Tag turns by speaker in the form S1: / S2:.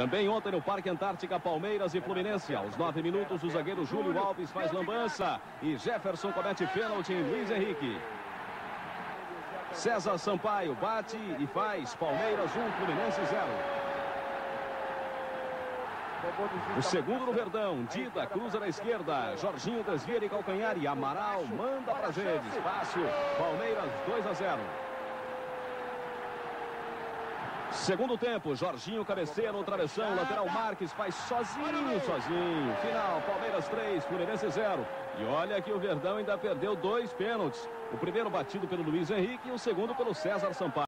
S1: Também ontem no Parque Antártica, Palmeiras e Fluminense. Aos nove minutos, o zagueiro Júlio Alves faz lambança. E Jefferson comete pênalti em Luiz Henrique. César Sampaio bate e faz Palmeiras 1, Fluminense 0. O segundo no Verdão, Dida cruza na esquerda, Jorginho desvia de calcanhar e Amaral manda para as redes. Fácil, Palmeiras 2 a 0. Segundo tempo, Jorginho cabeceia no travessão, lateral Marques faz sozinho, sozinho. Final, Palmeiras 3, Fluminense 0. E olha que o Verdão ainda perdeu dois pênaltis. O primeiro batido pelo Luiz Henrique e o segundo pelo César Sampaio.